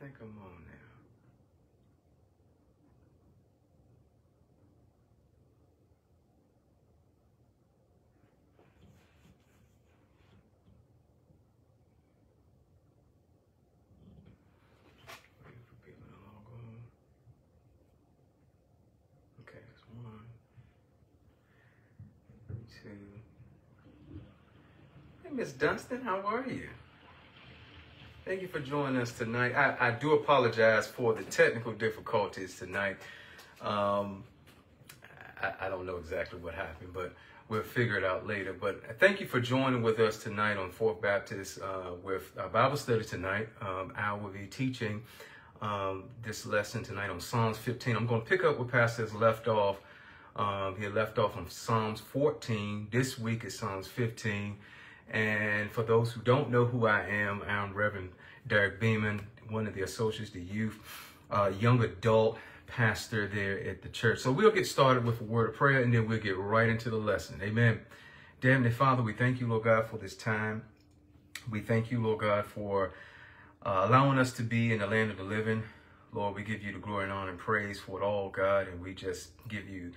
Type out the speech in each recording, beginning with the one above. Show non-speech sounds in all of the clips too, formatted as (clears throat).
I think I'm on now. Okay, that's one, two. Hey, Miss Dunstan, how are you? Thank you for joining us tonight. I, I do apologize for the technical difficulties tonight. Um, I, I don't know exactly what happened, but we'll figure it out later. But thank you for joining with us tonight on Fourth Baptist uh, with our Bible study tonight. Um, I will be teaching um, this lesson tonight on Psalms 15. I'm going to pick up where Pastor has left off. Um, he left off on Psalms 14. This week is Psalms 15. And for those who don't know who I am, I'm Reverend Derek Beamon, one of the associates, the youth, uh, young adult pastor there at the church. So we'll get started with a word of prayer and then we'll get right into the lesson. Amen. Dear Heavenly Father, we thank you, Lord God, for this time. We thank you, Lord God, for uh, allowing us to be in the land of the living. Lord, we give you the glory and honor and praise for it all, God, and we just give you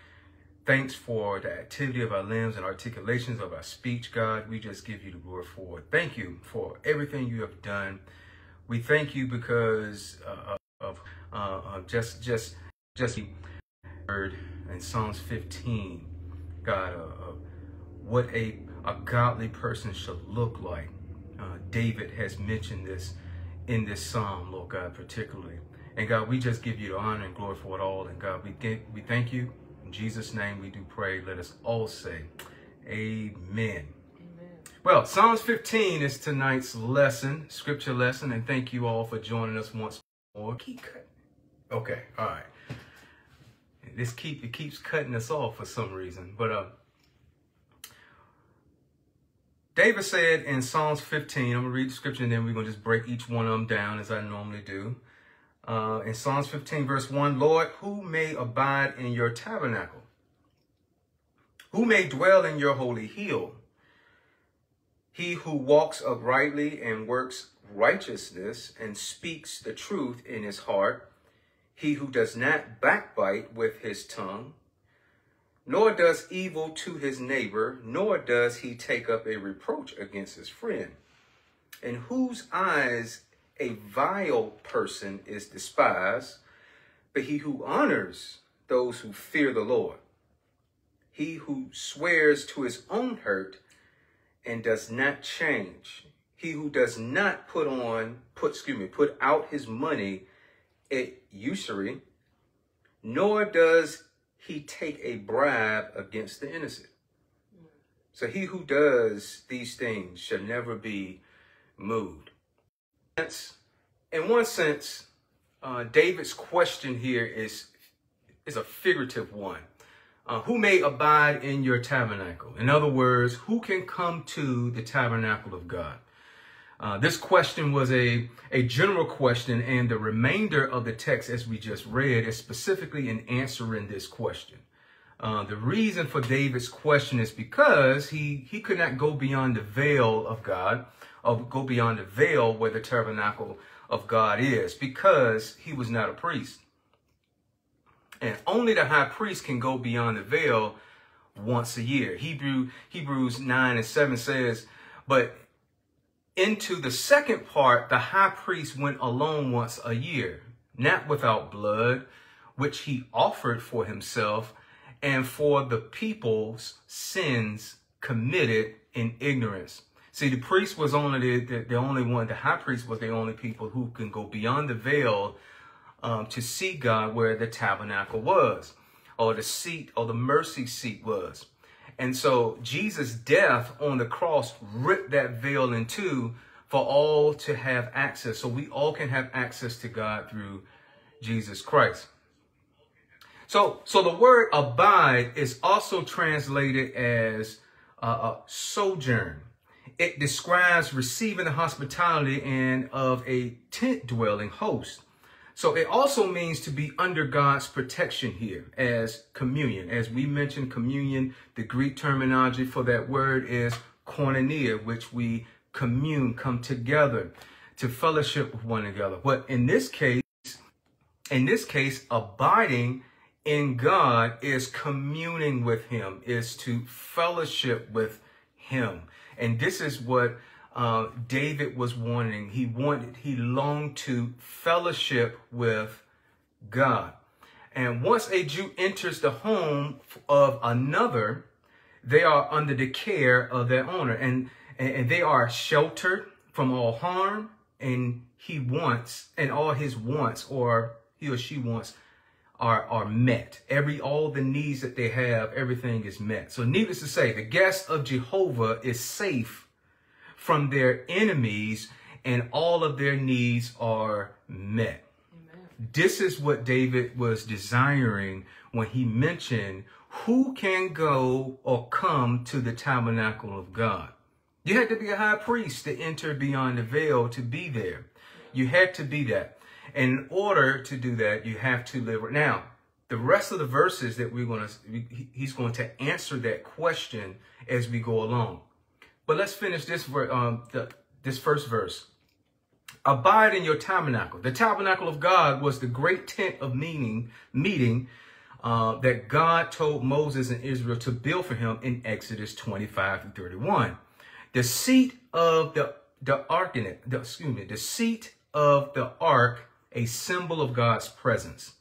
Thanks for the activity of our limbs and articulations of our speech, God. We just give you the glory for it. Thank you for everything you have done. We thank you because uh, of uh, just just just heard in Psalms 15, God, uh, what a a godly person should look like. Uh, David has mentioned this in this psalm, Lord God, particularly. And God, we just give you the honor and glory for it all. And God, we, get, we thank you in Jesus' name we do pray. Let us all say, Amen. Well, Psalms 15 is tonight's lesson, scripture lesson, and thank you all for joining us once more. Keep cutting. Okay, all right. This keep it keeps cutting us off for some reason, but uh, David said in Psalms 15, I'm gonna read the scripture and then we're gonna just break each one of them down as I normally do. Uh, in Psalms 15, verse 1, Lord, who may abide in your tabernacle? Who may dwell in your holy hill? He who walks uprightly and works righteousness and speaks the truth in his heart. He who does not backbite with his tongue, nor does evil to his neighbor, nor does he take up a reproach against his friend, in whose eyes a vile person is despised, but he who honors those who fear the Lord. He who swears to his own hurt and does not change. He who does not put on, put, excuse me, put out his money at usury, nor does he take a bribe against the innocent. So he who does these things shall never be moved. In one sense, uh, David's question here is, is a figurative one. Uh, who may abide in your tabernacle? In other words, who can come to the tabernacle of God? Uh, this question was a, a general question, and the remainder of the text, as we just read, is specifically in answering this question. Uh, the reason for David's question is because he, he could not go beyond the veil of God, or go beyond the veil where the tabernacle of God is, because he was not a priest. And only the high priest can go beyond the veil once a year. Hebrew, Hebrews 9 and 7 says, but into the second part, the high priest went alone once a year, not without blood, which he offered for himself and for the people's sins committed in ignorance. See, the priest was only the, the, the, only one, the high priest was the only people who can go beyond the veil um, to see God where the tabernacle was, or the seat, or the mercy seat was. And so Jesus' death on the cross ripped that veil in two for all to have access. So we all can have access to God through Jesus Christ. So, so the word abide is also translated as uh, sojourn. It describes receiving the hospitality and of a tent dwelling host. So it also means to be under God's protection here as communion. As we mentioned communion, the Greek terminology for that word is koinonia, which we commune, come together to fellowship with one another. But in this case, in this case, abiding in God is communing with him, is to fellowship with him. And this is what uh, David was wanting. He wanted, he longed to fellowship with God. And once a Jew enters the home of another, they are under the care of their owner and, and, they are sheltered from all harm. And he wants, and all his wants, or he or she wants, are, are met. Every, all the needs that they have, everything is met. So needless to say, the guest of Jehovah is safe from their enemies and all of their needs are met. Amen. This is what David was desiring when he mentioned who can go or come to the tabernacle of God. You had to be a high priest to enter beyond the veil to be there. You had to be that. And in order to do that, you have to live. Now, the rest of the verses that we're going to, he's going to answer that question as we go along. But let's finish this, um, the, this first verse. Abide in your tabernacle. The tabernacle of God was the great tent of meeting, meeting uh, that God told Moses and Israel to build for him in Exodus 25 and 31. The seat of the, the ark in it, the, excuse me, the seat of the ark a symbol of God's presence.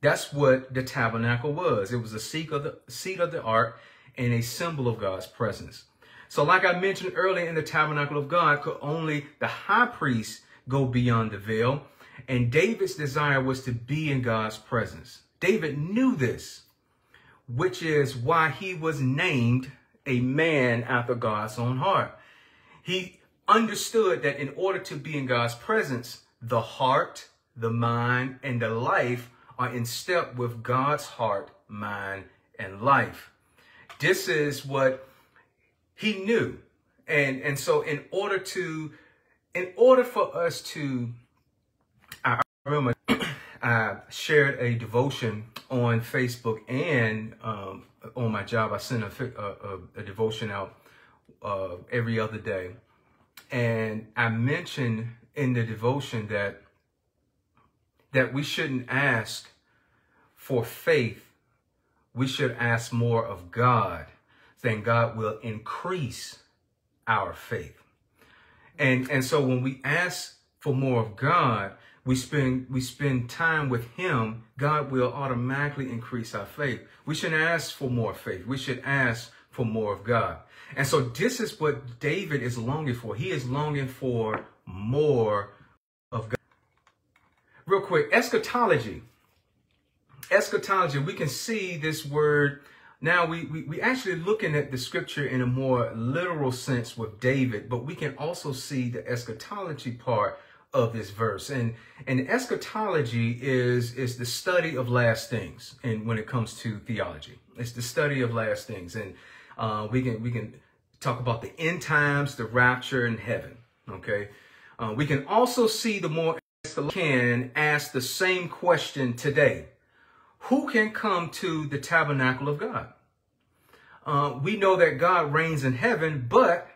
That's what the tabernacle was. It was a seat of the seat of the ark and a symbol of God's presence. So like I mentioned earlier in the tabernacle of God, could only the high priest go beyond the veil. And David's desire was to be in God's presence. David knew this, which is why he was named a man after God's own heart. He understood that in order to be in God's presence, the heart, the mind, and the life are in step with God's heart, mind, and life. This is what he knew. And, and so in order to, in order for us to, I remember (clears throat) I shared a devotion on Facebook and um, on my job. I sent a, a, a devotion out uh, every other day. And I mentioned in the devotion that that we shouldn't ask for faith. We should ask more of God, then God will increase our faith. And, and so when we ask for more of God, we spend we spend time with him, God will automatically increase our faith. We shouldn't ask for more faith. We should ask for more of God. And so this is what David is longing for. He is longing for more of God real quick, eschatology. Eschatology, we can see this word. Now we, we, we actually looking at the scripture in a more literal sense with David, but we can also see the eschatology part of this verse. And, and eschatology is, is the study of last things. And when it comes to theology, it's the study of last things. And uh, we can, we can talk about the end times, the rapture and heaven. Okay. Uh, we can also see the more can ask the same question today. Who can come to the tabernacle of God? Uh, we know that God reigns in heaven, but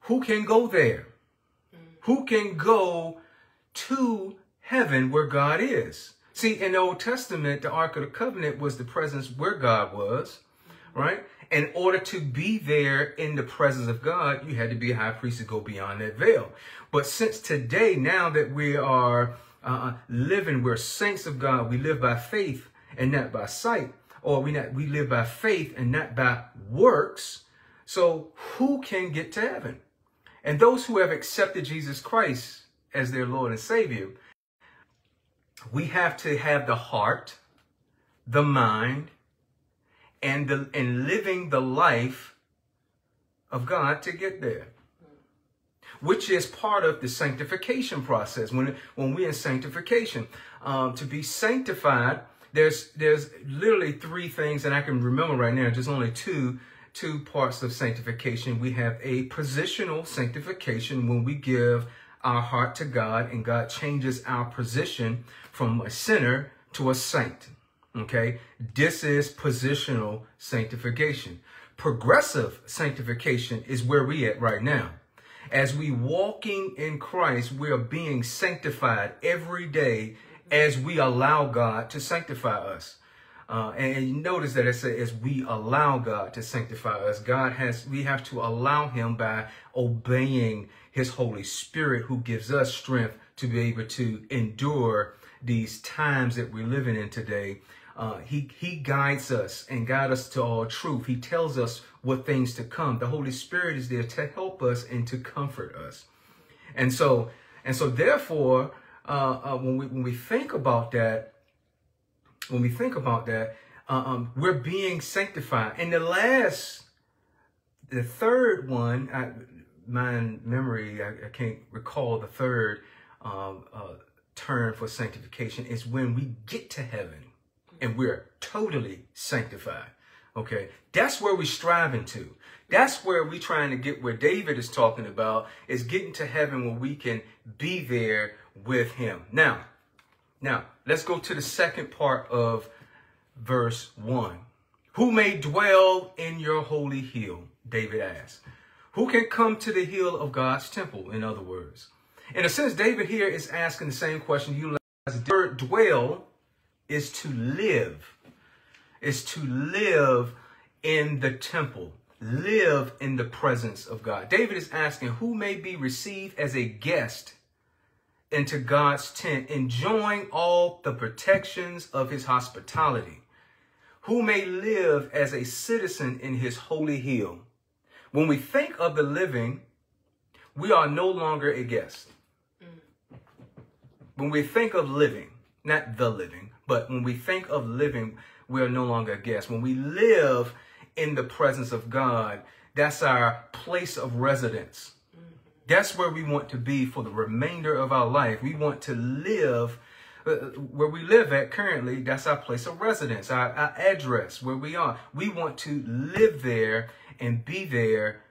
who can go there? Who can go to heaven where God is? See, in the Old Testament, the Ark of the Covenant was the presence where God was, right? in order to be there in the presence of God, you had to be a high priest to go beyond that veil. But since today, now that we are uh, living, we're saints of God, we live by faith and not by sight, or we not we live by faith and not by works. So who can get to heaven? And those who have accepted Jesus Christ as their Lord and Savior, we have to have the heart, the mind, and, the, and living the life of God to get there. Which is part of the sanctification process. When, when we're in sanctification, um, to be sanctified, there's, there's literally three things that I can remember right now, just only two, two parts of sanctification. We have a positional sanctification when we give our heart to God and God changes our position from a sinner to a saint. Okay, this is positional sanctification. Progressive sanctification is where we at right now. As we walking in Christ, we are being sanctified every day as we allow God to sanctify us. Uh, and you notice that it says as we allow God to sanctify us. God has, we have to allow him by obeying his Holy Spirit who gives us strength to be able to endure these times that we're living in today. Uh, he, he guides us and guides us to all truth. He tells us what things to come. The Holy Spirit is there to help us and to comfort us. And so, and so therefore, uh, uh, when we, when we think about that, when we think about that, uh, um, we're being sanctified. And the last, the third one, I, my memory, I, I, can't recall the third um, uh, term for sanctification is when we get to heaven and we're totally sanctified. Okay, that's where we're striving to. That's where we're trying to get where David is talking about is getting to heaven where we can be there with him. Now, now, let's go to the second part of verse 1. Who may dwell in your holy hill? David asks. Who can come to the hill of God's temple, in other words? In a sense, David here is asking the same question you dwell is to live, is to live in the temple, live in the presence of God. David is asking who may be received as a guest into God's tent, enjoying all the protections of his hospitality, who may live as a citizen in his holy hill. When we think of the living, we are no longer a guest. Mm. When we think of living, not the living, but when we think of living, we are no longer a guest. When we live in the presence of God, that's our place of residence. That's where we want to be for the remainder of our life. We want to live uh, where we live at currently. That's our place of residence, our, our address, where we are. We want to live there and be there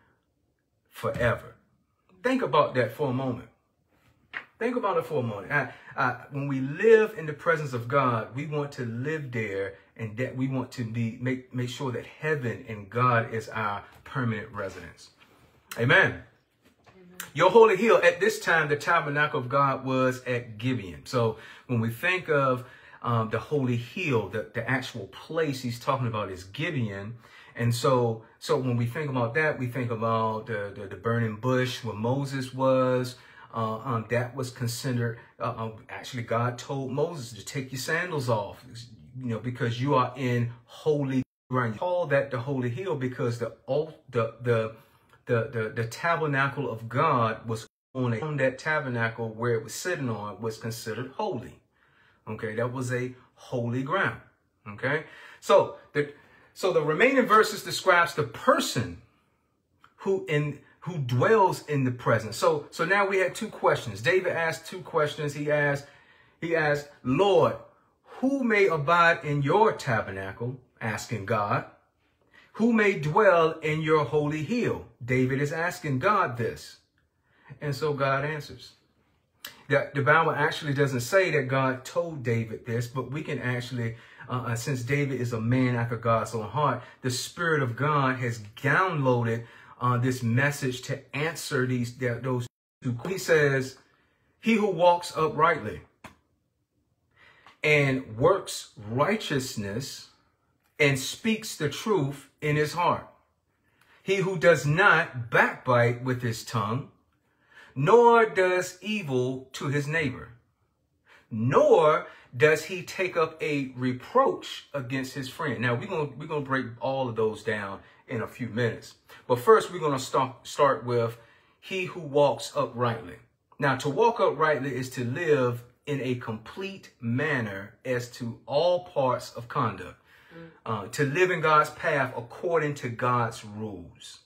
forever. Think about that for a moment. Think about it for a moment. I, I, when we live in the presence of God, we want to live there and that we want to be make, make sure that heaven and God is our permanent residence. Amen. Your holy hill, at this time, the tabernacle of God was at Gibeon. So when we think of um, the holy hill, the, the actual place he's talking about is Gibeon. And so, so when we think about that, we think about the, the, the burning bush where Moses was. Uh, um, that was considered, uh, um, actually God told Moses to take your sandals off, you know, because you are in holy ground. Call that the holy hill because the, the, the, the, the, the tabernacle of God was on, a, on that tabernacle where it was sitting on was considered holy. Okay, that was a holy ground. Okay, so the so the remaining verses describes the person who in who dwells in the presence. So so now we had two questions. David asked two questions. He asked he asked, Lord, who may abide in your tabernacle? Asking God. Who may dwell in your holy hill? David is asking God this. And so God answers. The, the Bible actually doesn't say that God told David this, but we can actually, uh, uh since David is a man after God's own heart, the Spirit of God has downloaded uh, this message to answer these that, those two. He says, he who walks uprightly and works righteousness and speaks the truth in his heart. He who does not backbite with his tongue, nor does evil to his neighbor, nor does he take up a reproach against his friend. Now we're gonna we're gonna break all of those down in a few minutes. But first we're gonna start start with he who walks uprightly. Now to walk uprightly is to live in a complete manner as to all parts of conduct uh, to live in God's path according to God's rules.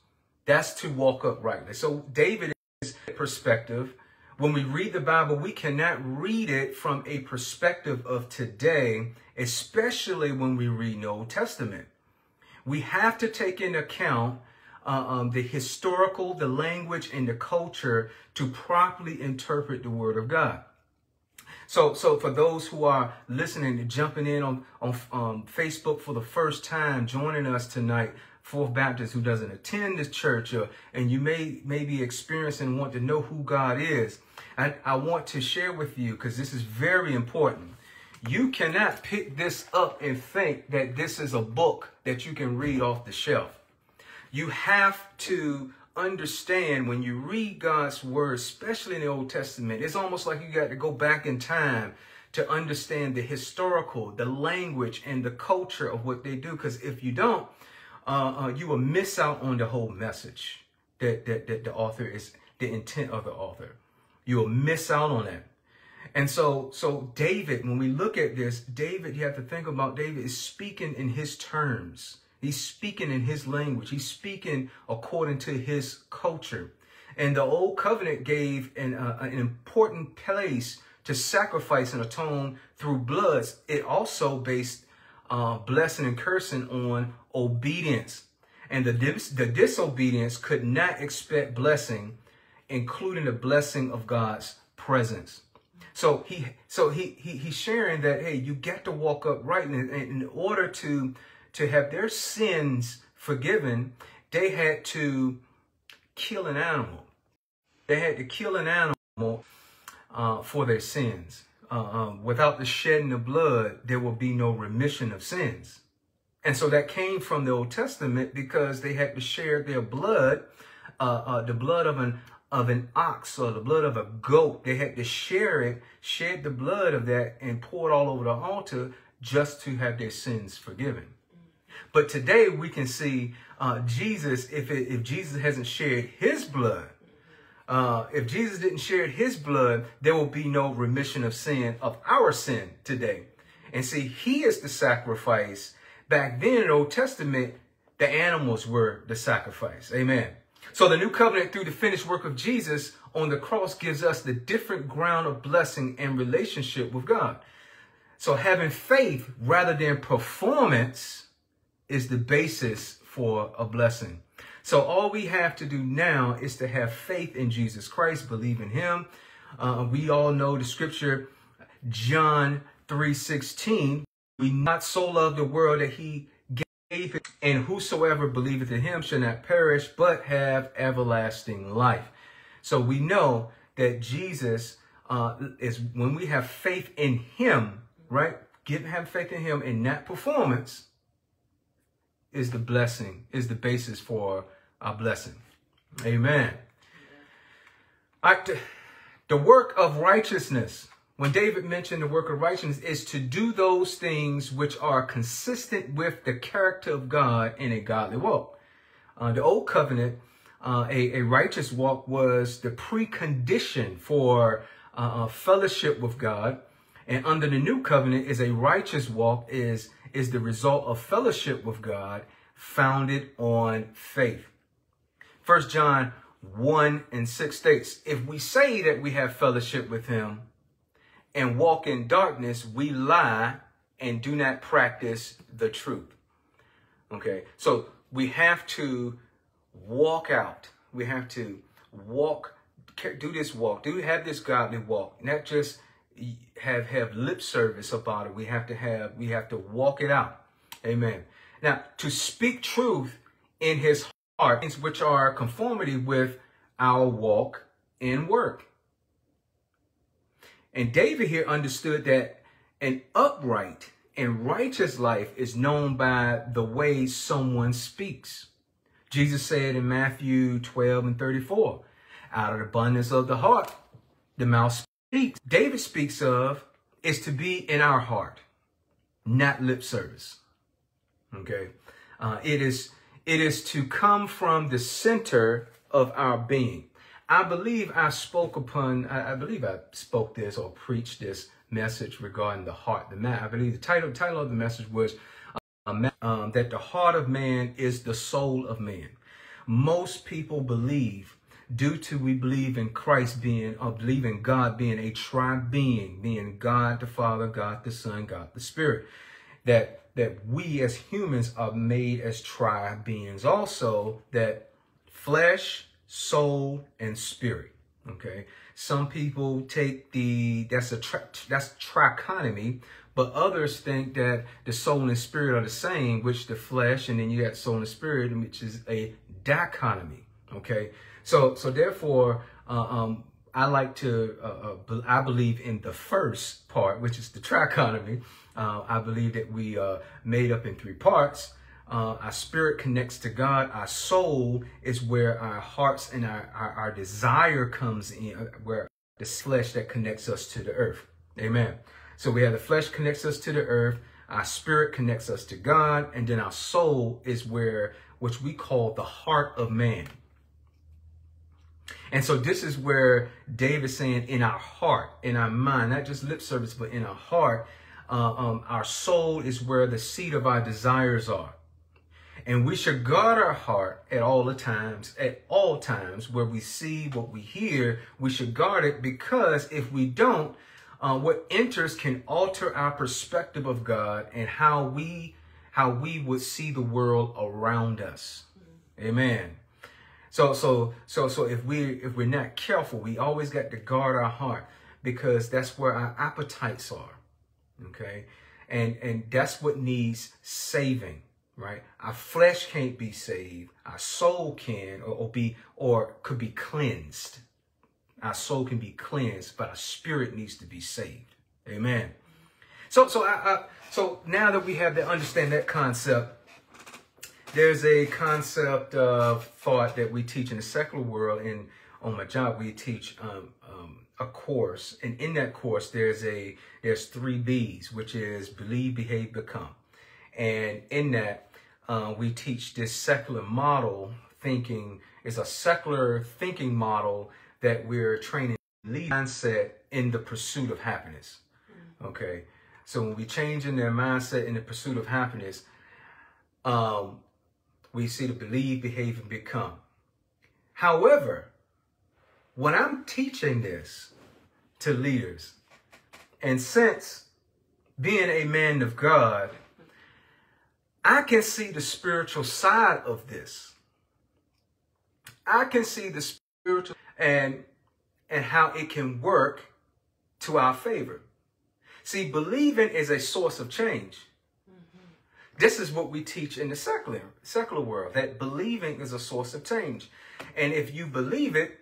That's to walk uprightly. So David is perspective. When we read the Bible, we cannot read it from a perspective of today, especially when we read the Old Testament. We have to take into account uh, um, the historical, the language, and the culture to properly interpret the Word of God. So, so for those who are listening, and jumping in on, on um, Facebook for the first time, joining us tonight Fourth Baptist who doesn't attend this church, or, and you may, may be experiencing and want to know who God is, I, I want to share with you because this is very important. You cannot pick this up and think that this is a book that you can read off the shelf. You have to understand when you read God's word, especially in the Old Testament, it's almost like you got to go back in time to understand the historical, the language, and the culture of what they do. Because if you don't, uh, uh, you will miss out on the whole message that, that, that the author is, the intent of the author. You will miss out on that. And so, so David, when we look at this, David, you have to think about David is speaking in his terms. He's speaking in his language. He's speaking according to his culture. And the old covenant gave an, uh, an important place to sacrifice and atone through bloods. It also based uh, blessing and cursing on obedience. And the, dis- the disobedience could not expect blessing, including the blessing of God's presence. So he, so he, he, he's sharing that, hey, you get to walk upright in, in order to to have their sins forgiven, they had to kill an animal. They had to kill an animal uh, for their sins. Uh, um, without the shedding of blood, there will be no remission of sins. And so that came from the Old Testament because they had to share their blood, uh, uh the blood of an of an ox or the blood of a goat. They had to share it, shed the blood of that, and pour it all over the altar just to have their sins forgiven. But today we can see uh, Jesus, if, it, if Jesus hasn't shared his blood, uh, if Jesus didn't share his blood, there will be no remission of sin, of our sin today. And see, he is the sacrifice. Back then in the Old Testament, the animals were the sacrifice. Amen. So the new covenant through the finished work of Jesus on the cross gives us the different ground of blessing and relationship with God. So having faith rather than performance is the basis for a blessing. So all we have to do now is to have faith in Jesus Christ, believe in him. Uh, we all know the scripture, John 3.16, we not so love the world that he and whosoever believeth in him shall not perish, but have everlasting life. So we know that Jesus uh, is, when we have faith in him, right? Give, have faith in him in that performance, is the blessing, is the basis for our blessing. Amen. Right, the work of righteousness. When David mentioned the work of righteousness is to do those things which are consistent with the character of God in a godly walk. Uh, the old covenant, uh, a, a, righteous walk was the precondition for uh, fellowship with God. And under the new covenant is a righteous walk is is the result of fellowship with God founded on faith. First John 1 and 6 states, if we say that we have fellowship with him and walk in darkness, we lie and do not practice the truth. Okay, so we have to walk out. We have to walk, do this walk, do have this godly walk, not just have have lip service about it. We have to have we have to walk it out. Amen. Now, to speak truth in his heart, which are conformity with our walk and work. And David here understood that an upright and righteous life is known by the way someone speaks. Jesus said in Matthew 12 and 34, out of the abundance of the heart, the mouth speaks, David speaks of is to be in our heart, not lip service. Okay. Uh, it is, it is to come from the center of our being. I believe I spoke upon, I, I believe I spoke this or preached this message regarding the heart, the man. I believe the title, title of the message was uh, um, that the heart of man is the soul of man. Most people believe due to we believe in Christ being, or believe in God being a tri being, being God the Father, God the Son, God the Spirit, that that we as humans are made as tri beings. Also, that flesh, soul, and spirit. Okay. Some people take the that's a tri, that's trichotomy, But others think that the soul and spirit are the same, which the flesh, and then you got soul and spirit, which is a dichotomy. Okay, so so therefore, uh, um, I like to, uh, uh, I believe in the first part, which is the trichotomy. Uh, I believe that we are made up in three parts. Uh, our spirit connects to God. Our soul is where our hearts and our, our, our desire comes in, uh, where the flesh that connects us to the earth. Amen. So we have the flesh connects us to the earth. Our spirit connects us to God. And then our soul is where, which we call the heart of man. And so this is where David's saying in our heart, in our mind, not just lip service, but in our heart, uh, um, our soul is where the seat of our desires are. And we should guard our heart at all the times, at all times where we see what we hear, we should guard it because if we don't, uh, what enters can alter our perspective of God and how we how we would see the world around us. Amen. So so so so if we if we're not careful, we always got to guard our heart because that's where our appetites are. Okay? And and that's what needs saving, right? Our flesh can't be saved. Our soul can or, or be or could be cleansed. Our soul can be cleansed, but our spirit needs to be saved. Amen. So so I, I so now that we have to understand that concept, there's a concept of thought that we teach in the secular world. And on my job, we teach um, um, a course, and in that course, there's a there's three B's, which is believe, behave, become. And in that, uh, we teach this secular model thinking is a secular thinking model that we're training lead mindset in the pursuit of happiness. Okay, so when we change in their mindset in the pursuit of happiness, um, we see the believe, behave, and become. However, when I'm teaching this to leaders, and since being a man of God, I can see the spiritual side of this. I can see the spiritual and and how it can work to our favor. See, believing is a source of change. Mm-hmm. This is what we teach in the secular, secular world, that believing is a source of change. And if you believe it,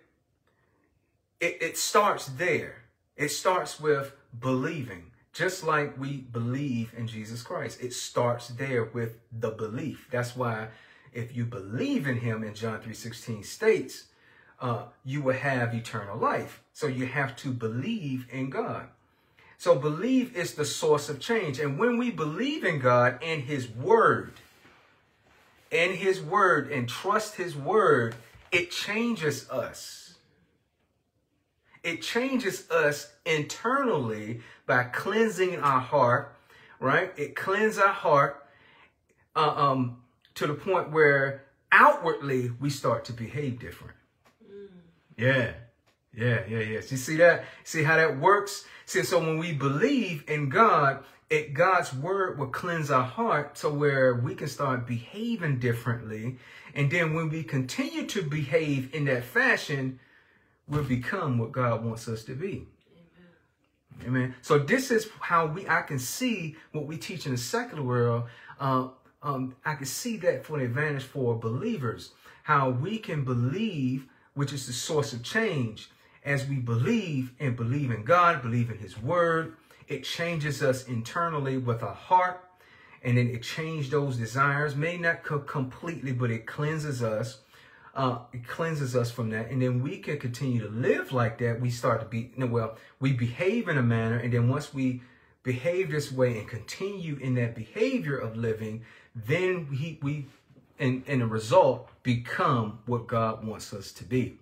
it, it starts there. It starts with believing, just like we believe in Jesus Christ. It starts there with the belief. That's why if you believe in him, in John 3.16 states, uh, you will have eternal life. So you have to believe in God. So believe is the source of change. And when we believe in God and his word, and his word and trust his word, it changes us. It changes us internally by cleansing our heart, right? It cleanses our heart uh, um, to the point where outwardly we start to behave different. Mm. Yeah, yeah, yeah, yeah. You see that? See how that works? See, so when we believe in God, it God's word will cleanse our heart to where we can start behaving differently. And then when we continue to behave in that fashion, we'll become what God wants us to be. Amen. Amen. So this is how we I can see what we teach in the secular world. Uh, um, I can see that for an advantage for believers, how we can believe, which is the source of change, as we believe and believe in God, believe in his word, it changes us internally with our heart. And then it changes those desires, may not co- completely, but it cleanses us. Uh, it cleanses us from that. And then we can continue to live like that. We start to be, well, we behave in a manner. And then once we behave this way and continue in that behavior of living, then we, we in, in a result, become what God wants us to be.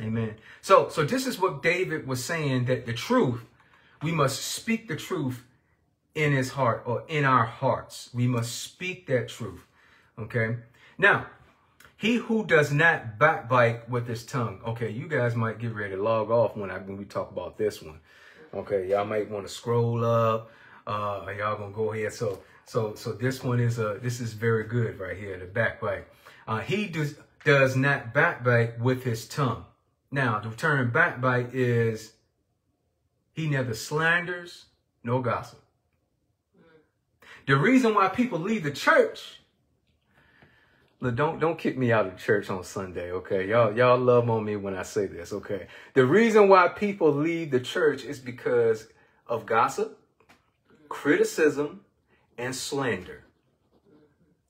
Amen. So, so this is what David was saying that the truth, we must speak the truth in his heart or in our hearts. We must speak that truth. Okay. Now, he who does not backbite with his tongue. Okay, you guys might get ready to log off when I when we talk about this one. Okay, y'all might want to scroll up. Uh, y'all gonna go ahead. So, so, so this one is uh this is very good right here. The backbite. Uh, he does does not backbite with his tongue. Now, the term backbite is he neither slanders nor gossip. The reason why people leave the church, don't don't kick me out of church on Sunday, okay? Y'all y'all love on me when I say this, okay? The reason why people leave the church is because of gossip, criticism, and slander.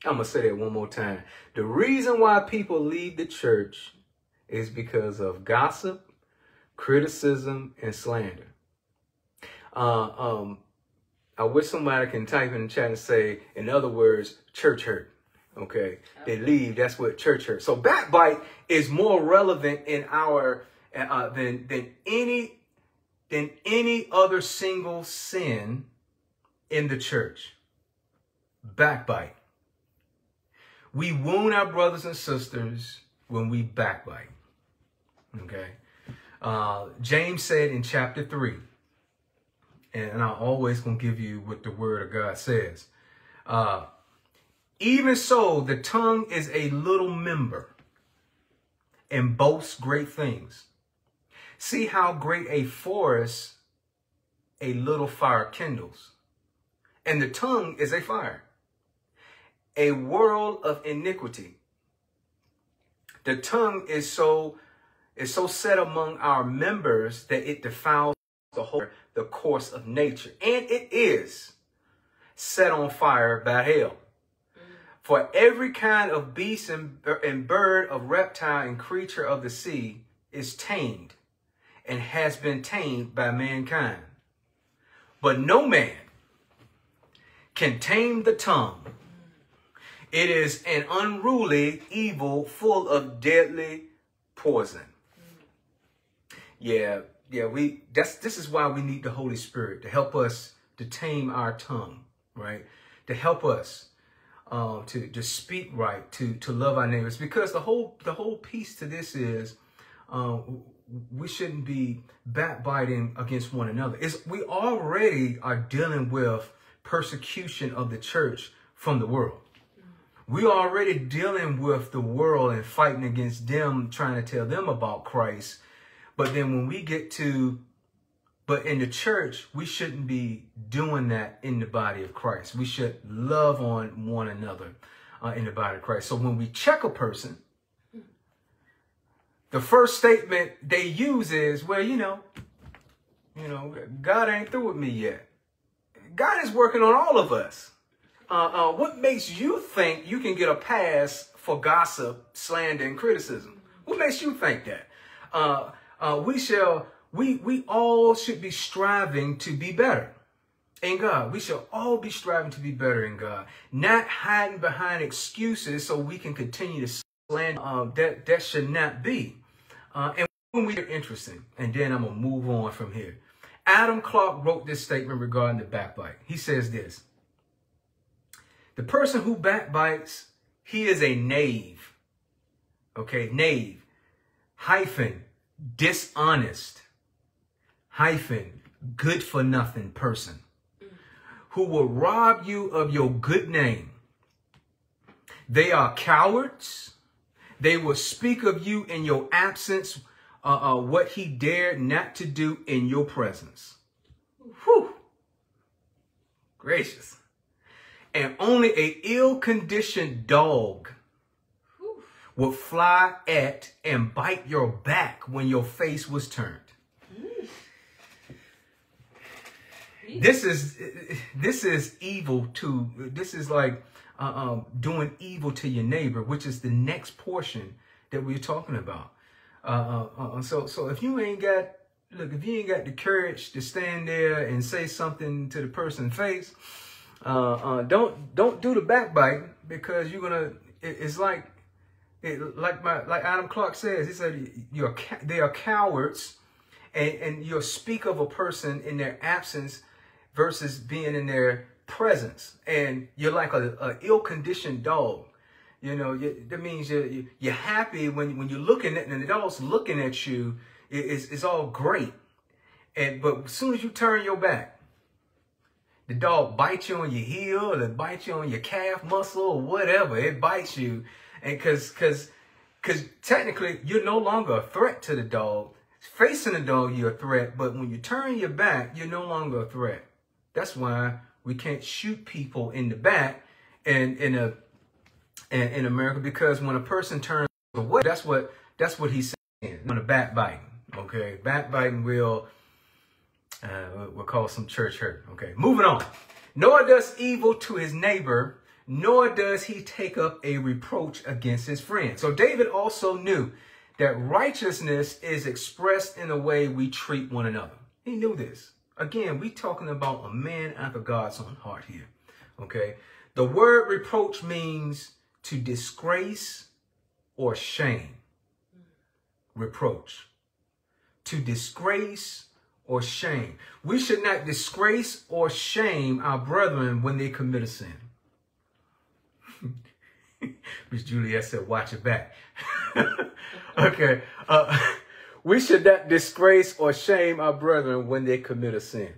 I'm gonna say that one more time. The reason why people leave the church is because of gossip, criticism, and slander. Uh, um, I wish somebody can type in the chat and say, in other words, church hurt. Okay, they leave. That's what church hurt. So backbite is more relevant in our uh, than than any than any other single sin in the church. Backbite. We wound our brothers and sisters when we backbite. Okay. Uh, James said in chapter 3, and I'm always going to give you what the word of God says. Uh, even so, the tongue is a little member and boasts great things. See how great a forest a little fire kindles. And the tongue is a fire, a world of iniquity. The tongue is so is so set among our members that it defiles the whole the course of nature. And it is set on fire by hell. For every kind of beast and, and bird, of reptile and creature of the sea is tamed and has been tamed by mankind. But no man can tame the tongue. It is an unruly evil full of deadly poison. Yeah, yeah, we that's this is why we need the Holy Spirit to help us to tame our tongue, right? To help us um, to to speak right, to to love our neighbors. Because the whole the whole piece to this is um, we shouldn't be backbiting against one another. Is we already are dealing with persecution of the church from the world. We are already dealing with the world and fighting against them, trying to tell them about Christ but then when we get to, but in the church, we shouldn't be doing that in the body of Christ. We should love on one another uh, in the body of Christ. So when we check a person, the first statement they use is, well, you know, you know, God ain't through with me yet. God is working on all of us. Uh, uh, what makes you think you can get a pass for gossip, slander, and criticism? What makes you think that? Uh, uh, we shall, we, we all should be striving to be better in God. We shall all be striving to be better in God, not hiding behind excuses so we can continue to slander. Um, that, that should not be. Uh, and when we are interesting, and then I'm going to move on from here. Adam Clarke wrote this statement regarding the backbite. He says this. The person who backbites, he is a knave. Okay, knave. Hyphen dishonest, hyphen, good for nothing person who will rob you of your good name. They are cowards. They will speak of you in your absence, uh, uh, what he dared not to do in your presence. Whew. Gracious. And only a ill-conditioned dog would fly at and bite your back when your face was turned. This is this is evil to this is like uh, um, doing evil to your neighbor, which is the next portion that we're talking about. Uh, uh, uh, so so if you ain't got look if you ain't got the courage to stand there and say something to the person's face, uh, uh, don't don't do the backbiting because you're gonna. It, it's like it, like my like Adam Clarke says, he said you're they are cowards, and and you'll speak of a person in their absence versus being in their presence, and you're like a, a ill-conditioned dog. You know, you, that means you're you're happy when when you're looking at and the dog's looking at you. It, it's it's all great, and but as soon as you turn your back, the dog bites you on your heel or it bites you on your calf muscle or whatever. It bites you and because because because technically you're no longer a threat to the dog. Facing the dog, you're a threat, but when you turn your back, you're no longer a threat. That's why We can't shoot people in the back and in a in, in America because when a person turns away, that's what that's what he's saying. On a backbiting, okay? Backbiting will uh, we'll call some church hurt. Okay, moving on. Nor does evil to his neighbor, nor does he take up a reproach against his friend. So David also knew that righteousness is expressed in the way we treat one another. He knew this. Again, we talking about a man after God's own heart here. Okay. The word reproach means to disgrace or shame. Reproach. To disgrace or shame. We should not disgrace or shame our brethren when they commit a sin. (laughs) Miss Juliet said, watch it back. (laughs) okay. Uh, we should not disgrace or shame our brethren when they commit a sin.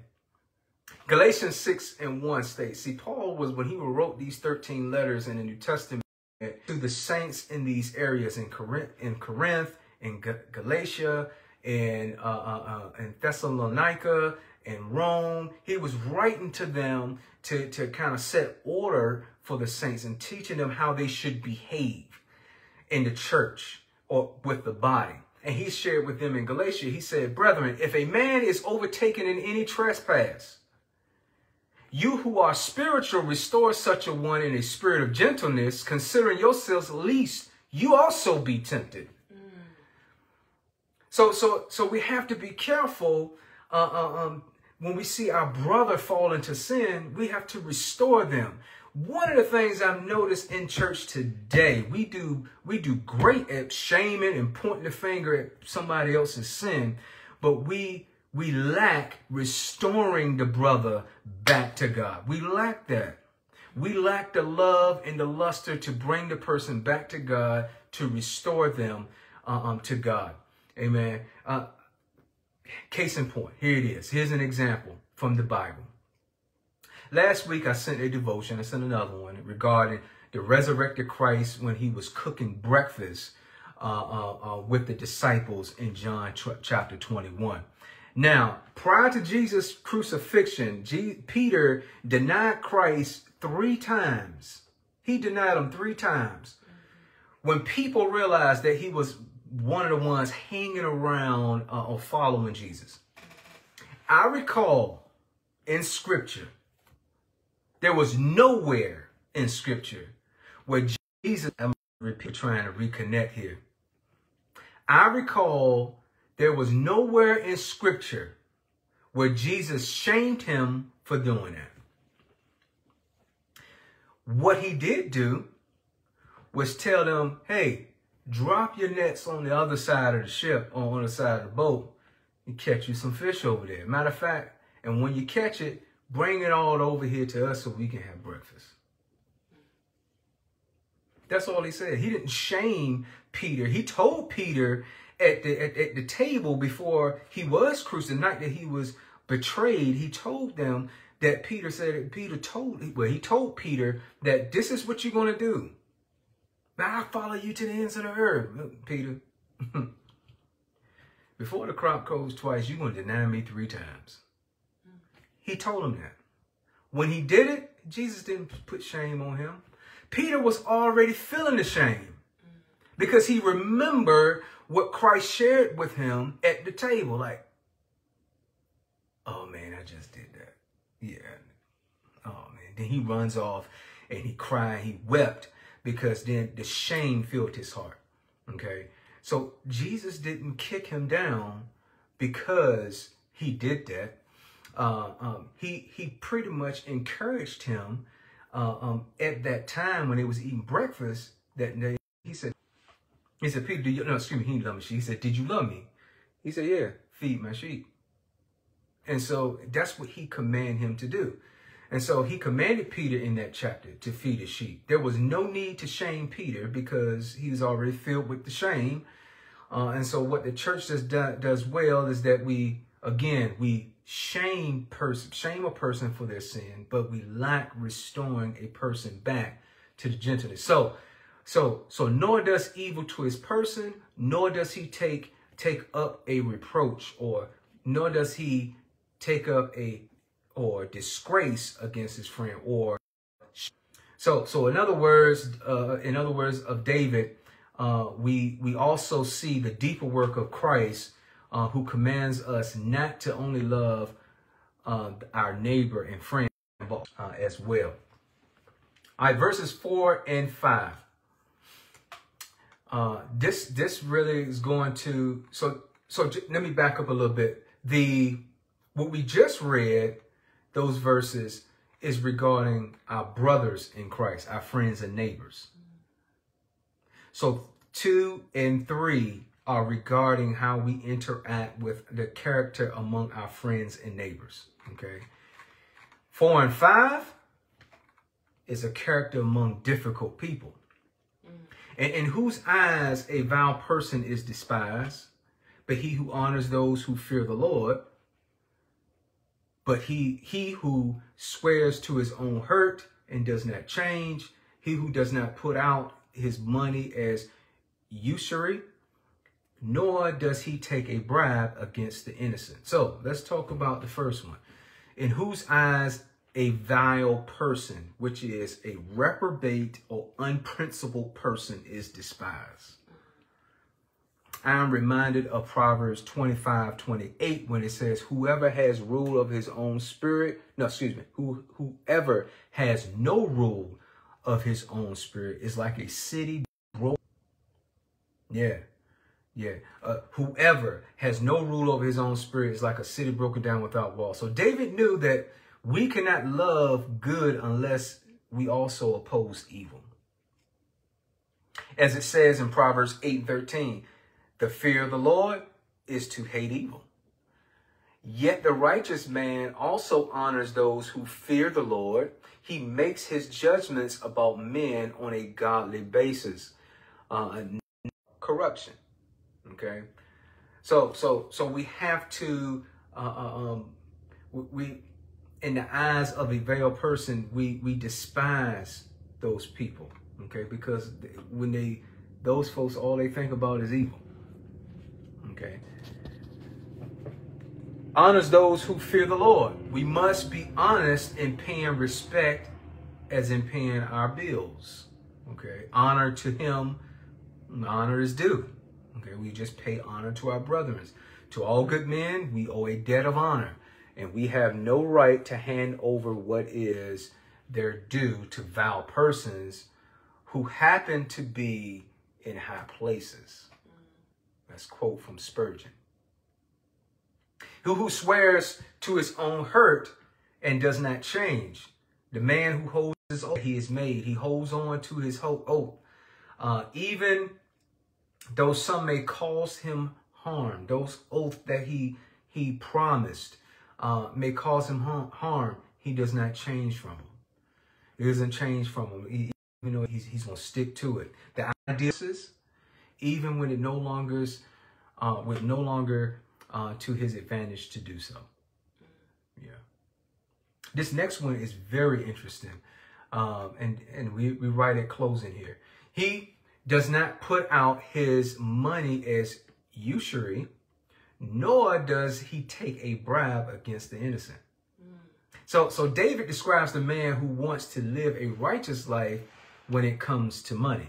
Galatians 6 and 1 states, see, Paul was, when he wrote these 13 letters in the New Testament to the saints in these areas in Corinth, in Corinth, in Galatia, in, uh, uh, uh, in Thessalonica, in Rome, he was writing to them to, to kind of set order for the saints and teaching them how they should behave in the church or with the body. And he shared with them in Galatia, he said, Brethren, if a man is overtaken in any trespass, you who are spiritual, restore such a one in a spirit of gentleness, considering yourselves least you also be tempted. Mm. So, so, so we have to be careful uh, uh, um, when we see our brother fall into sin. We have to restore them. One of the things I've noticed in church today, we do we do great at shaming and pointing the finger at somebody else's sin, but we we lack restoring the brother back to God. We lack that. We lack the love and the luster to bring the person back to God, to restore them uh, um, to God. Amen. Uh, case in point, here it is. Here's an example from the Bible. Last week, I sent a devotion. I sent another one regarding the resurrected Christ when he was cooking breakfast uh, uh, uh, with the disciples in John chapter 21. Now, prior to Jesus' crucifixion, G Peter denied Christ three times. He denied him three times. When people realized that he was one of the ones hanging around uh, or following Jesus. I recall in scripture there was nowhere in scripture where Jesus, I'm trying to reconnect here. I recall there was nowhere in scripture where Jesus shamed him for doing that. What he did do was tell them, hey, drop your nets on the other side of the ship on the side of the boat and catch you some fish over there. Matter of fact, and when you catch it, Bring it all over here to us so we can have breakfast. That's all he said. He didn't shame Peter. He told Peter at the at, at the table before he was crucified, the night that he was betrayed, he told them that Peter said Peter told well, he told Peter that this is what you're gonna do. Now I follow you to the ends of the earth. Peter. (laughs) Before the crop goes twice, you're gonna deny me three times. He told him that. When he did it, Jesus didn't put shame on him. Peter was already feeling the shame because he remembered what Christ shared with him at the table. Like, oh man, I just did that. Yeah. Oh man. Then he runs off and he cried, he wept because then the shame filled his heart. Okay. So Jesus didn't kick him down because he did that uh, um, he he pretty much encouraged him uh, um, at that time when they was eating breakfast. That day, he said, he said, Peter, do you no excuse me? He didn't love me. He said, Did you love me? He said, Yeah, feed my sheep. And so that's what he commanded him to do. And so he commanded Peter in that chapter to feed his sheep. There was no need to shame Peter because he was already filled with the shame. Uh, and so what the church does, does well is that we, again, we shame person shame a person for their sin, but we lack restoring a person back to the gentleness. So so so nor does evil to his person, nor does he take take up a reproach or nor does he take up a or disgrace against his friend or so so in other words uh, in other words of David uh, we we also see the deeper work of Christ uh, who commands us not to only love uh, our neighbor and friend but uh, as well. All right verses 4 and 5 uh, this this really is going to so so let me back up a little bit. The what we just read those verses is regarding our brothers in Christ, our friends and neighbors. So two and three are regarding how we interact with the character among our friends and neighbors. Okay. Four and five is a character among difficult people. Mm. And in whose eyes a vile person is despised, but he who honors those who fear the Lord but he, he who swears to his own hurt and does not change, he who does not put out his money as usury, nor does he take a bribe against the innocent. So let's talk about the first one. In whose eyes a vile person, which is a reprobate or unprincipled person, is despised. I'm reminded of Proverbs 25, 28, when it says, whoever has rule of his own spirit, no, excuse me, who, whoever has no rule of his own spirit is like a city broken. Yeah, yeah. Uh, whoever has no rule over his own spirit is like a city broken down without walls. So David knew that we cannot love good unless we also oppose evil. As it says in Proverbs 8, 13, the fear of the Lord is to hate evil. Yet the righteous man also honors those who fear the Lord. He makes his judgments about men on a godly basis. Uh, corruption. Okay. So, so, so we have to, uh, uh um, we, in the eyes of a veiled person, we, we despise those people. Okay. Because when they, those folks, all they think about is evil. Okay. Honors those who fear the Lord. We must be honest in paying respect as in paying our bills. Okay. Honor to him, honor is due. Okay. We just pay honor to our brethren. To all good men, we owe a debt of honor, and we have no right to hand over what is their due to vile persons who happen to be in high places. That's quote from Spurgeon. Who, who swears to his own hurt and does not change. The man who holds his oath he is made. He holds on to his oath. Uh, even though some may cause him harm, those oaths that he he promised uh, may cause him harm, he does not change from them. He doesn't change from them. He, even though he's, he's going to stick to it. The idea is even when it no longer is, uh, with no longer uh, to his advantage to do so. Yeah. This next one is very interesting. Um, and, and we, we write at closing here. He does not put out his money as usury, nor does he take a bribe against the innocent. So, so David describes the man who wants to live a righteous life when it comes to money.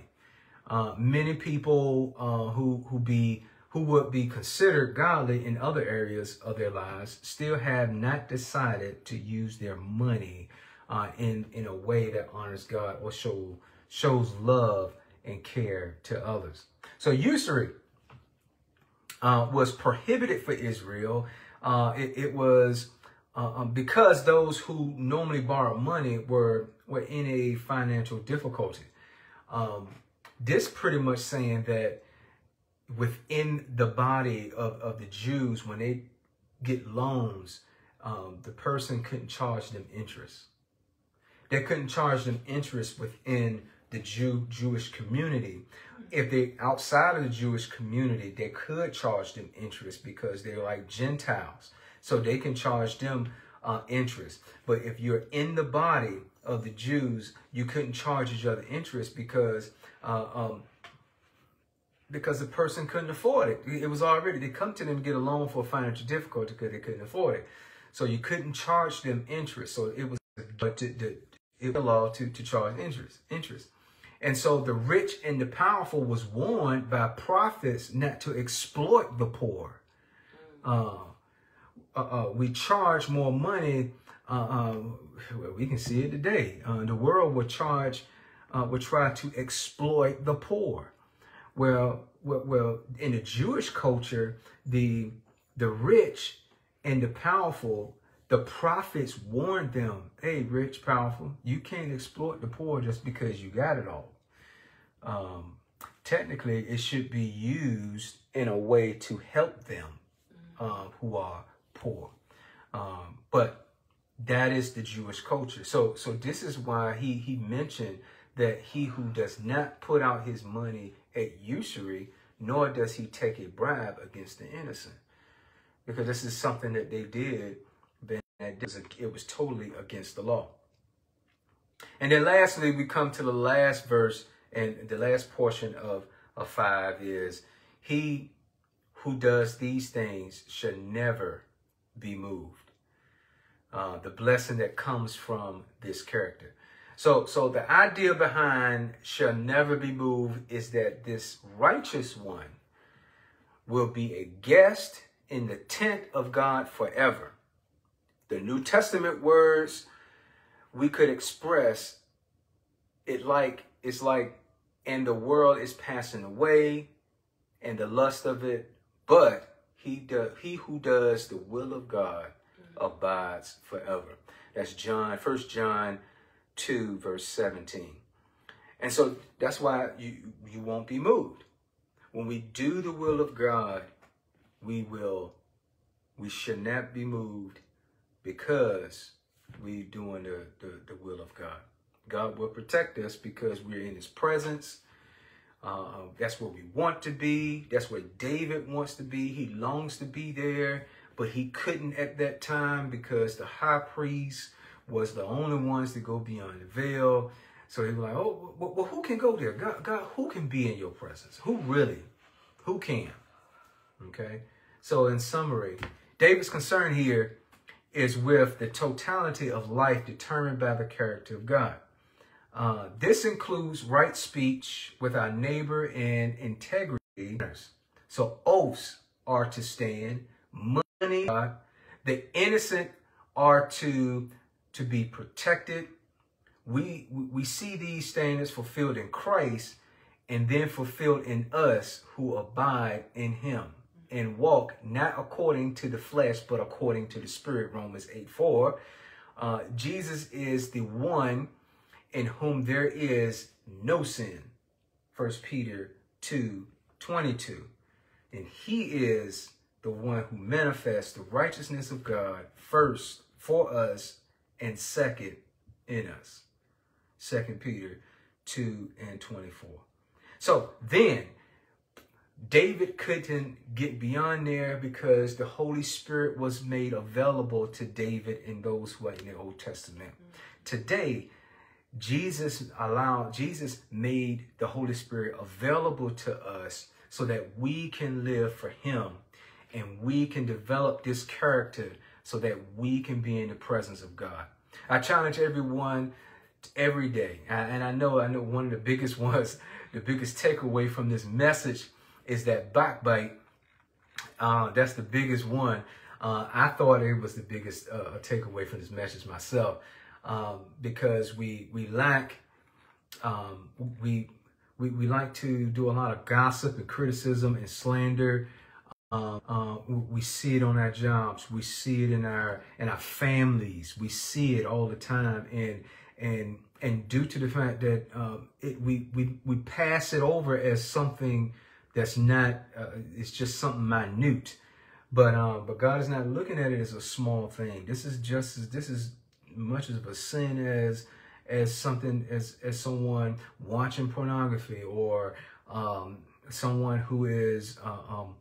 Uh, many people uh, who who be who would be considered godly in other areas of their lives still have not decided to use their money uh, in in a way that honors God or show shows love and care to others. So usury uh, was prohibited for Israel. Uh, it, it, was um, because those who normally borrow money were were in a financial difficulty. Um, this pretty much saying that within the body of, of the Jews, when they get loans, um, the person couldn't charge them interest. They couldn't charge them interest within the Jew Jewish community. If they outside of the Jewish community, they could charge them interest because they're like Gentiles. So they can charge them uh, interest. But if you're in the body of the Jews, you couldn't charge each other interest because uh, um, because the person couldn't afford it. It was already, they come to them to get a loan for financial difficulty because they couldn't afford it. So you couldn't charge them interest. So it was but to, to, it was law to, to charge interest. Interest. And so the rich and the powerful was warned by prophets not to exploit the poor. Uh, uh, uh, we charge more money. Uh, um, we can see it today. Uh, the world will charge, uh, will try to exploit the poor. Well, well, well, in the Jewish culture, the the rich and the powerful, the prophets warned them, "Hey, rich, powerful, you can't exploit the poor just because you got it all." Um, technically, it should be used in a way to help them um, who are poor. Um, but that is the Jewish culture. So, so this is why he he mentioned that he who does not put out his money at usury, nor does he take a bribe against the innocent, because this is something that they did. But it was totally against the law. And then lastly, we come to the last verse and the last portion of, of five is he who does these things should never be moved. Uh, the blessing that comes from this character. So, so the idea behind shall never be moved is that this righteous one will be a guest in the tent of God forever. The New Testament words we could express it like it's like and the world is passing away and the lust of it, but he does he who does the will of God mm-hmm. abides forever. That's John, First John 2, verse 17. And so that's why you, you won't be moved. When we do the will of God, we will, we should not be moved because we're doing the, the, the will of God. God will protect us because we're in his presence. Uh, that's where we want to be. That's where David wants to be. He longs to be there, but he couldn't at that time because the high priest was the only ones to go beyond the veil. So he was like, oh, well, who can go there? God, God, who can be in your presence? Who really? Who can? Okay. So in summary, David's concern here is with the totality of life determined by the character of God. Uh, this includes right speech with our neighbor and integrity. So oaths are to stand, money, the innocent are to to be protected. We, we see these standards fulfilled in Christ and then fulfilled in us who abide in him and walk not according to the flesh, but according to the spirit, Romans 8, 4. Uh, Jesus is the one in whom there is no sin, First Peter 2, 22. And he is the one who manifests the righteousness of God first for us and second in us. Second Peter 2 and 24. So then, David couldn't get beyond there because the Holy Spirit was made available to David and those who are in the Old Testament. Mm-hmm. Today, Jesus allowed, Jesus made the Holy Spirit available to us so that we can live for Him and we can develop this character so that we can be in the presence of God. I challenge everyone every day. And I know, I know one of the biggest (laughs) ones, the biggest takeaway from this message is that backbite. Uh, that's the biggest one. Uh, I thought it was the biggest uh, takeaway from this message myself um, because we we lack um, we, we we like to do a lot of gossip and criticism and slander uh, uh, we see it on our jobs. We see it in our in our families. We see it all the time, and and and due to the fact that um, it, we we we pass it over as something that's not. Uh, it's just something minute, but um, but God is not looking at it as a small thing. This is just as this is much of a sin as as something as as someone watching pornography or um, someone who is uh, um,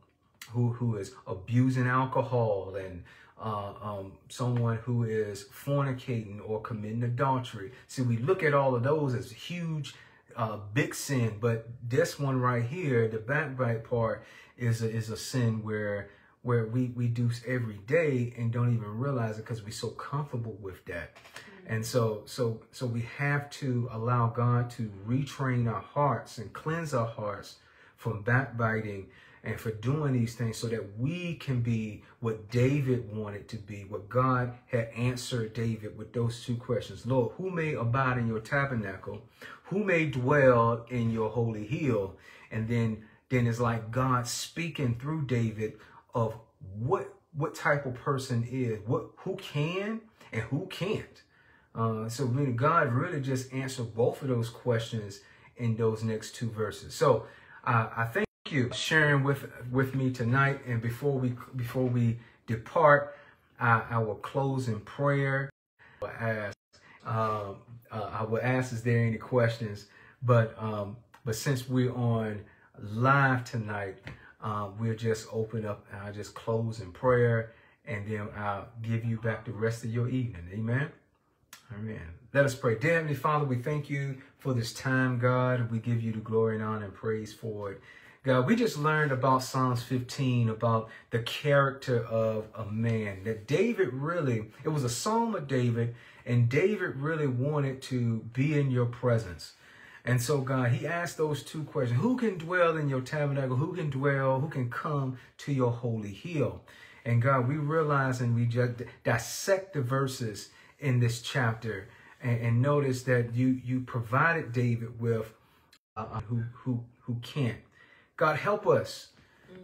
who, who is abusing alcohol and uh, um, someone who is fornicating or committing adultery. See, we look at all of those as huge, uh, big sin, but this one right here, the backbite part, is a, is a sin where where we, we do every day and don't even realize it because we're so comfortable with that. Mm-hmm. And so, so, so we have to allow God to retrain our hearts and cleanse our hearts from backbiting and for doing these things so that we can be what David wanted to be, what God had answered David with those two questions. Lord, who may abide in your tabernacle? Who may dwell in your holy hill? And then, then it's like God speaking through David of what what type of person is, what who can and who can't. Uh, so really, God really just answered both of those questions in those next two verses. So uh, I thank you sharing with with me tonight. And before we before we depart, I, I will close in prayer. I will ask, um, uh, I will ask, is there any questions? But um, but since we're on live tonight, um, we'll just open up and I'll just close in prayer, and then I'll give you back the rest of your evening. Amen. Amen. Let us pray. Dear Heavenly Father, we thank you for this time, God. We give you the glory and honor and praise for it. God, we just learned about Psalms 15, about the character of a man. That David really, it was a psalm of David, and David really wanted to be in your presence. And so, God, he asked those two questions Who can dwell in your tabernacle? Who can dwell? Who can come to your holy hill? And God, we realize and we just dissect the verses in this chapter and, and notice that you you provided David with uh, uh, who who who can't. God help us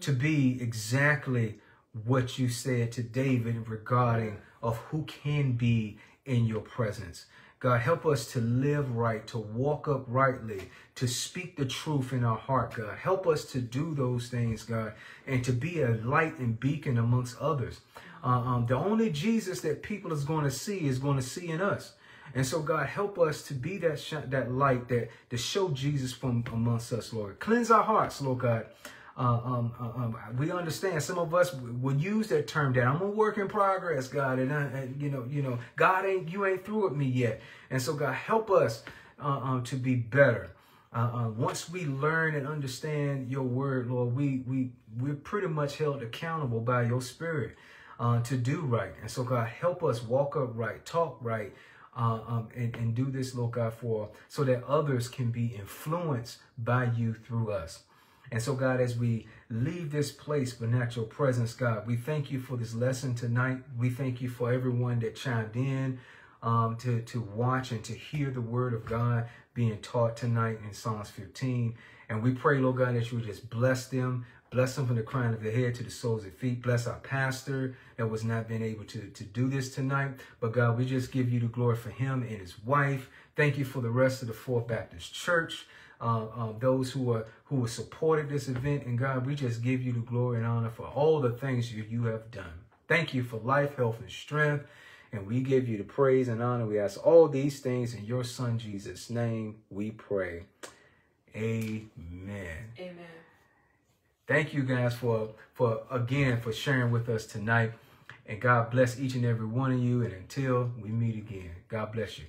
to be exactly what you said to David regarding of who can be in your presence. God, help us to live right, to walk uprightly, to speak the truth in our heart, God. Help us to do those things, God, and to be a light and beacon amongst others. Uh, um, the only Jesus that people is going to see is going to see in us. And so, God, help us to be that that light that to show Jesus from amongst us, Lord. Cleanse our hearts, Lord God. Uh, um, uh, um, we understand some of us will use that term that I'm a work in progress, God, and, I, and you know, you know, God ain't you ain't through with me yet. And so, God, help us uh, um, to be better. Uh, uh, once we learn and understand your word, Lord, we we we're pretty much held accountable by your Spirit uh, to do right. And so, God, help us walk upright, talk right, uh, um, and, and do this, Lord God, for so that others can be influenced by you through us. And so, God, as we leave this place but not your presence, God, we thank you for this lesson tonight. We thank you for everyone that chimed in um, to, to watch and to hear the word of God being taught tonight in Psalms 15. And we pray, Lord God, that you would just bless them, Bless them from the crown of their head to the soles of their feet. Bless our pastor that was not being able to, to do this tonight. But God, we just give you the glory for him and his wife. Thank you for the rest of the Fourth Baptist Church. Uh, uh, those who are who have supported this event. And God, we just give you the glory and honor for all the things you, you have done. Thank you for life, health, and strength. And we give you the praise and honor. We ask all these things in your son Jesus' name we pray. Amen. Amen. Thank you guys for for again for sharing with us tonight. And God bless each and every one of you. And until we meet again, God bless you.